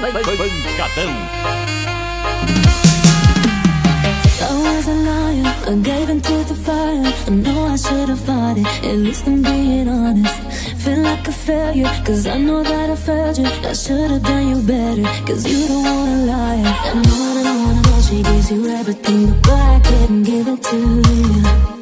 I was a liar, I gave into the fire. I know I should have fought it, at least I'm being honest. Feel like a failure, cause I know that I failed you. I should have done you better, cause you don't wanna lie. I know I don't wanna go, she gives you everything, but I couldn't give it to you.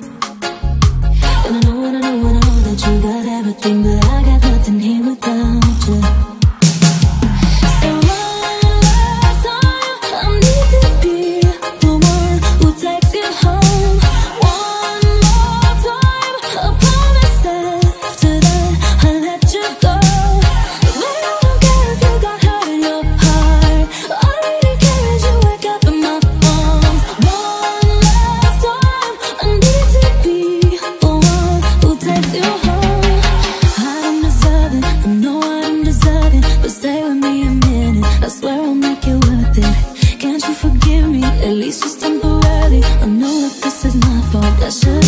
那是。